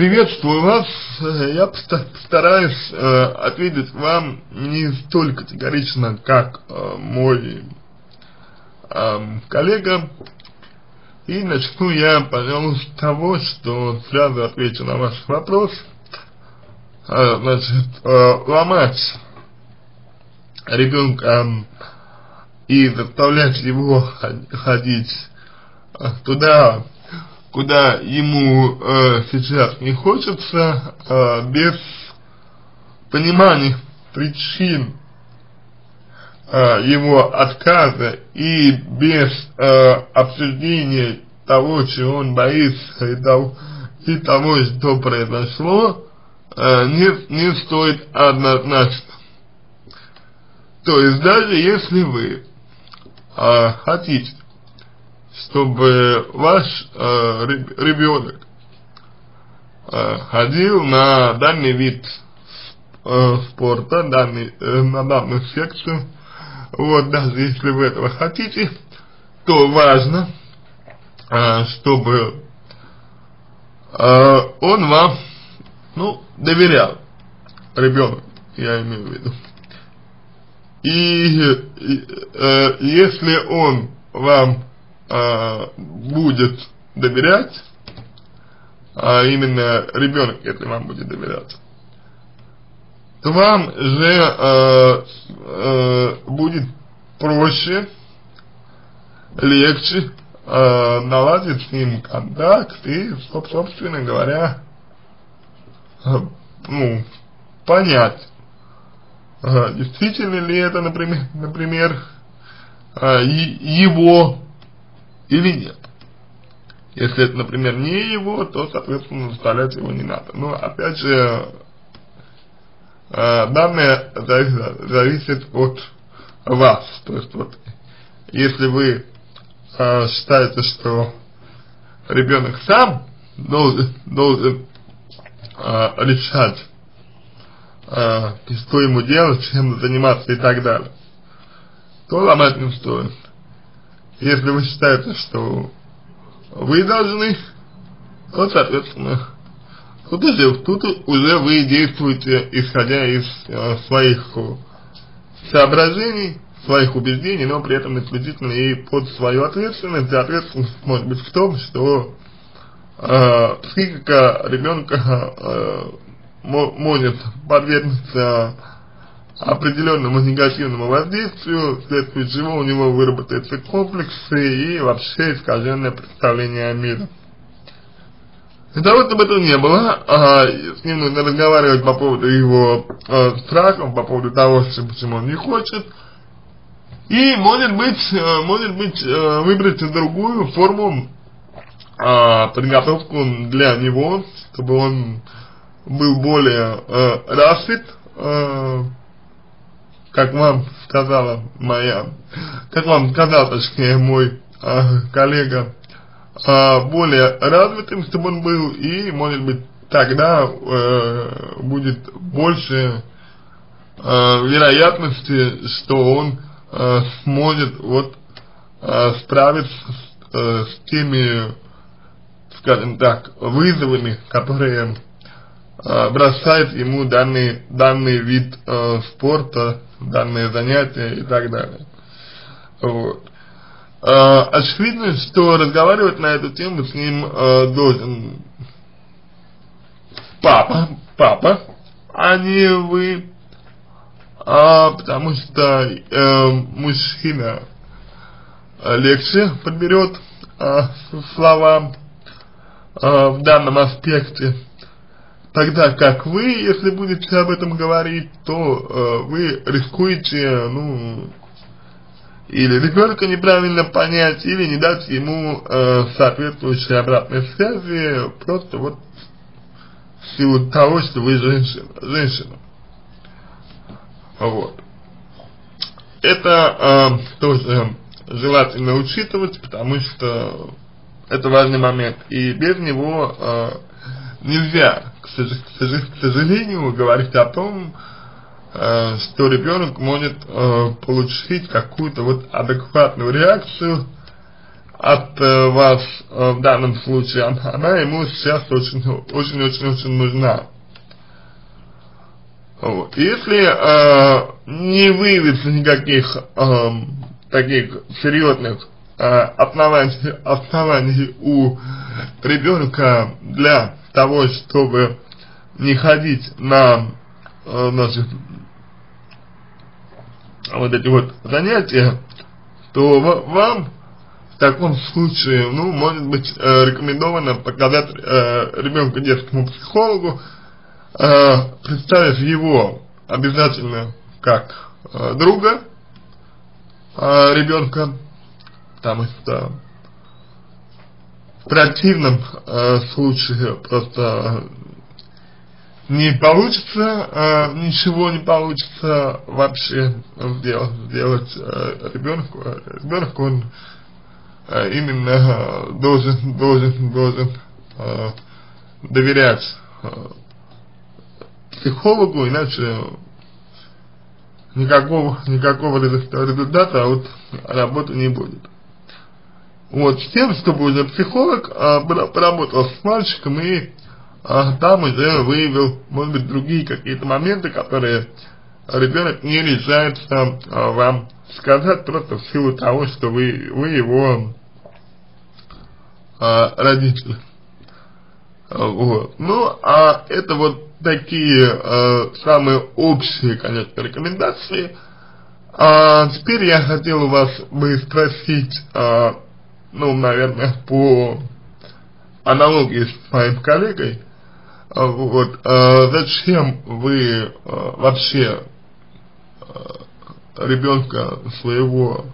Приветствую вас. Я постараюсь э, ответить вам не столь категорично, как э, мой э, коллега. И начну я, пожалуй, с того, что сразу отвечу на ваш вопрос. Э, значит, э, ломать ребенка и заставлять его ходить туда, куда ему э, сейчас не хочется, э, без понимания причин э, его отказа и без э, обсуждения того, чего он боится и того, и того что произошло, э, не, не стоит однозначно. То есть даже если вы э, хотите чтобы ваш э, ребенок э, ходил на данный вид э, спорта, данный, э, на данную секцию, вот, даже если вы этого хотите, то важно, э, чтобы э, он вам, ну, доверял, ребенок, я имею в виду. И, и э, если он вам будет доверять, а именно ребенок, если вам будет доверять, то вам же э, э, будет проще, легче наладить с ним контакт и, собственно говоря, ну, понять, действительно ли это, например, например его или нет. Если это, например, не его, то, соответственно, заставлять его не надо. Но, опять же, э, данное зависит от вас. То есть, вот, если вы э, считаете, что ребенок сам должен, должен э, решать, что ему делать, чем заниматься и так далее, то ломать не стоит. Если вы считаете, что вы должны, то, соответственно, тут уже, тут уже вы действуете, исходя из э, своих соображений, своих убеждений, но при этом исключительно и под свою ответственность. И ответственность может быть в том, что э, психика ребенка э, может подвергнуться определенному негативному воздействию, вследствие чего у него выработаются комплексы и вообще искаженное представление о мире. Для того, чтобы этого не было, а, с ним нужно разговаривать по поводу его а, страхов, по поводу того, почему он не хочет, и, может быть, а, может быть, выбрать другую форму а, подготовку для него, чтобы он был более а, развит, как вам сказала моя, как вам сказал, точнее, мой э, коллега, э, более развитым, чтобы он был, и, может быть, тогда э, будет больше э, вероятности, что он э, сможет вот э, справиться с, э, с теми, скажем так, вызовами, которые э, бросает ему данный, данный вид э, спорта данные занятия и так далее. Вот. А, очевидно, что разговаривать на эту тему с ним а, должен папа, папа, а не вы, а, потому что э, мужчина легче подберет э, слова э, в данном аспекте, Тогда как вы, если будете об этом говорить, то э, вы рискуете, ну, или ребенка неправильно понять, или не дать ему э, соответствующей обратной связи, просто вот в силу того, что вы женщина. женщина. Вот. Это э, тоже желательно учитывать, потому что это важный момент. И без него э, нельзя, к, сожалению, говорить о том, э, что ребенок может э, получить какую-то вот адекватную реакцию от э, вас в данном случае, она, ему сейчас очень-очень-очень нужна. Если не выявится никаких таких серьезных э, оснований, оснований у ребенка для того, чтобы не ходить на э, наши вот эти вот занятия, то вам в таком случае, ну, может быть, э, рекомендовано показать э, ребенка детскому психологу, э, представив его обязательно как э, друга э, ребенка, потому что в противном э, случае просто не получится, э, ничего не получится вообще сделать, сделать э, ребенку. Ребенок, он э, именно э, должен, должен, должен э, доверять э, психологу, иначе никакого, никакого результата от работы не будет. Вот, с тем, чтобы уже психолог а, поработал с мальчиком и а, там уже выявил, может быть, другие какие-то моменты, которые ребенок не решается а, вам сказать просто в силу того, что вы, вы его а, родители. Вот. Ну, а это вот такие э, самые общие, конечно, рекомендации. А теперь я хотел у вас бы спросить, э, ну, наверное, по аналогии с моим коллегой, э, вот, э, зачем вы э, вообще ребенка своего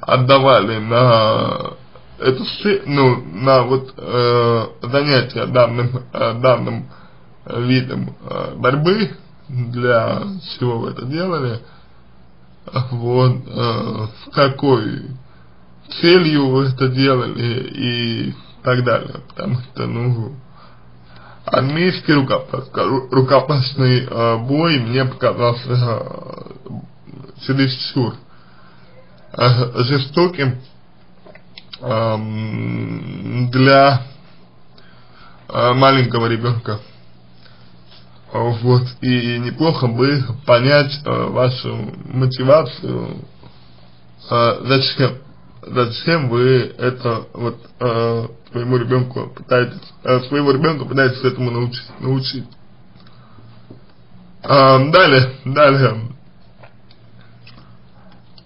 отдавали на эту ну на вот э, занятия данным э, данным видом э, борьбы, для чего вы это делали, вот, э, с какой целью вы это делали и так далее, потому что, ну, армейский рукопашный э, бой мне показался э, чересчур э, жестоким э, для э, маленького ребенка. Вот, и неплохо бы понять э, вашу мотивацию, э, зачем, зачем вы это вот э, своему ребенку пытаетесь, э, своего ребенка пытаетесь этому научить. научить. Э, далее, далее,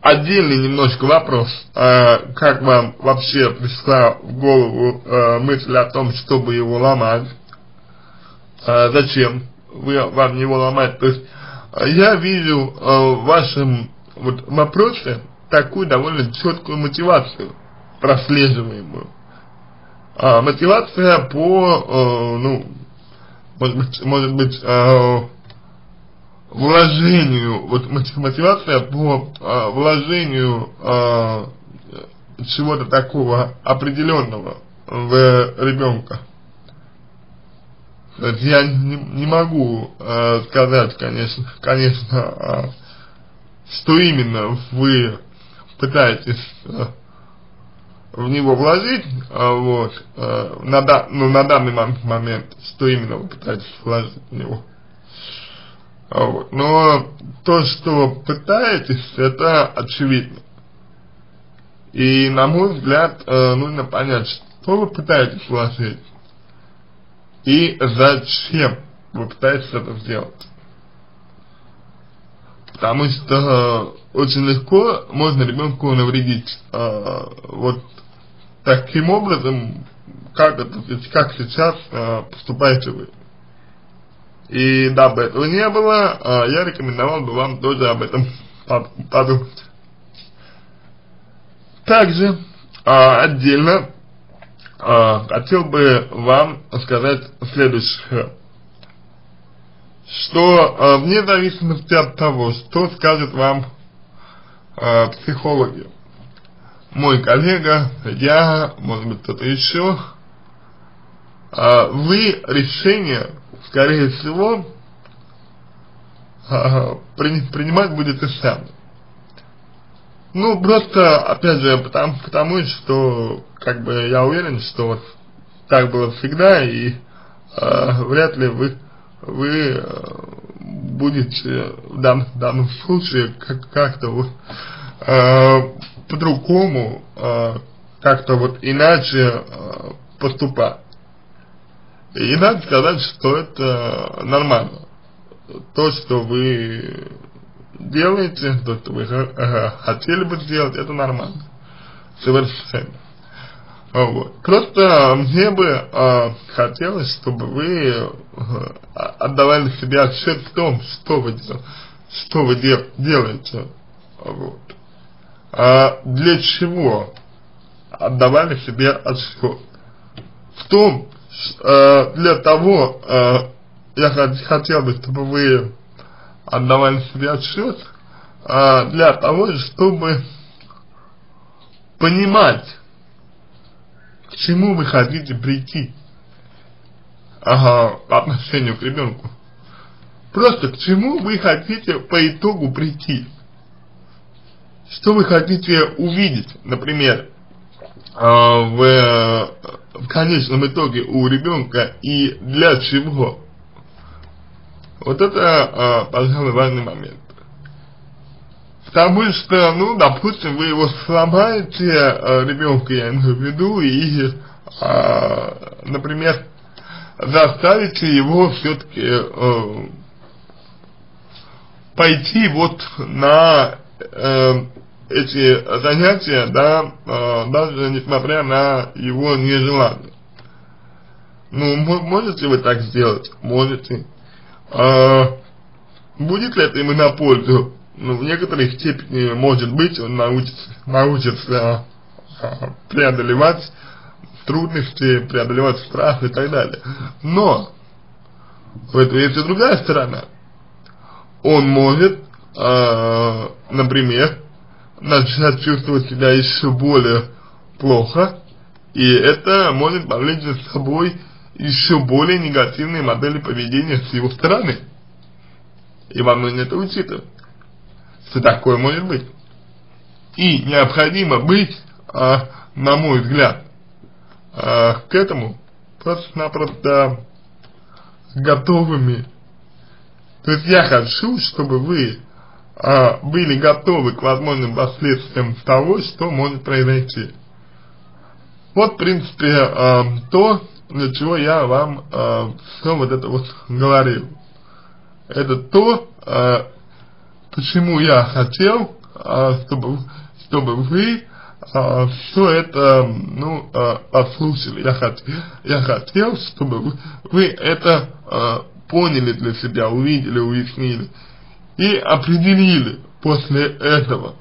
отдельный немножко вопрос, э, как вам вообще пришла в голову э, мысль о том, чтобы его ломать, э, зачем? вы, вам его ломать. То есть а, я вижу э, в вашем вот, вопросе такую довольно четкую мотивацию, прослеживаемую. А, мотивация по, э, ну, может быть, может быть э, вложению, вот мотивация по э, вложению э, чего-то такого определенного в ребенка. Я не, не могу э, сказать, конечно, конечно, э, что именно вы пытаетесь э, в него вложить, э, вот, э, на, да, ну, на данный момент, что именно вы пытаетесь вложить в него. Вот. Но то, что пытаетесь, это очевидно. И, на мой взгляд, э, нужно понять, что вы пытаетесь вложить и зачем вы пытаетесь это сделать. Потому что э, очень легко можно ребенку навредить э, вот таким образом, как, это, как сейчас э, поступаете вы. И дабы этого не было, э, я рекомендовал бы вам тоже об этом подумать. Также э, отдельно а, хотел бы вам сказать следующее, что а, вне зависимости от того, что скажет вам а, психологи, мой коллега, я, может быть кто-то еще, а, вы решение, скорее всего, при, принимать будете сами. Ну, просто, опять же, потому, потому что, как бы, я уверен, что так было всегда, и э, вряд ли вы, вы э, будете в дан, данном случае как-то как вот э, по-другому, э, как-то вот иначе э, поступать. И надо сказать, что это нормально. То, что вы делаете, то, что вы хотели бы сделать, это нормально. Совершенно. Вот. Просто мне бы э, хотелось, чтобы вы отдавали себе отчет в том, что вы, что вы дел, делаете. Вот. А для чего отдавали себе отчет? В том, э, для того, э, я хотел бы, чтобы вы отдавали себе отчет, э, для того, чтобы понимать, к чему вы хотите прийти ага, по отношению к ребенку. Просто к чему вы хотите по итогу прийти. Что вы хотите увидеть, например, а, в, в конечном итоге у ребенка и для чего. Вот это, а, пожалуй, важный момент. Потому что, ну, допустим, вы его сломаете, э, ребенка я имею в виду, и, э, например, заставите его все-таки э, пойти вот на э, эти занятия, да, э, даже несмотря на его нежелание. Ну, можете вы так сделать? Можете. Э, будет ли это ему на пользу? Ну, в некоторой степени, может быть, он научится, научится а, преодолевать трудности, преодолевать страх и так далее. Но, в этом есть и другая сторона. Он может, э, например, начать чувствовать себя еще более плохо, и это может повлечь за собой еще более негативные модели поведения с его стороны. И вам нужно это учитывать что такое может быть. И необходимо быть, а, на мой взгляд, а, к этому просто-напросто готовыми. То есть я хочу, чтобы вы а, были готовы к возможным последствиям того, что может произойти. Вот, в принципе, а, то, для чего я вам а, все вот это вот говорил. Это то, почему я хотел, а, чтобы, чтобы вы а, все это, ну, а, послушали. Я, хот, я хотел, чтобы вы, это а, поняли для себя, увидели, уяснили и определили после этого,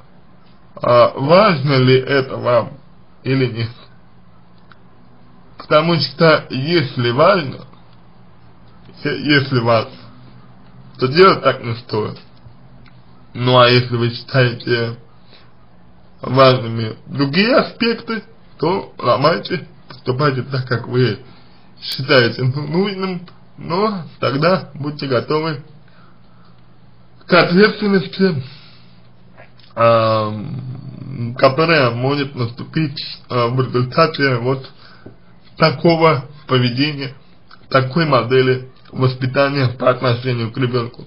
а, важно ли это вам или нет. Потому что если важно, если важно, то делать так не стоит. Ну а если вы считаете важными другие аспекты, то ломайте, поступайте так, как вы считаете нужным, но тогда будьте готовы к ответственности, э, которая может наступить э, в результате вот такого поведения, такой модели воспитания по отношению к ребенку.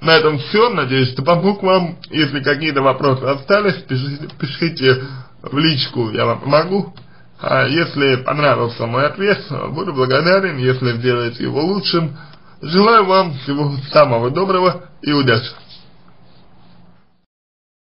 На этом все. Надеюсь, что помог вам. Если какие-то вопросы остались, пишите, пишите в личку, я вам помогу. А если понравился мой ответ, буду благодарен, если сделаете его лучшим. Желаю вам всего самого доброго и удачи.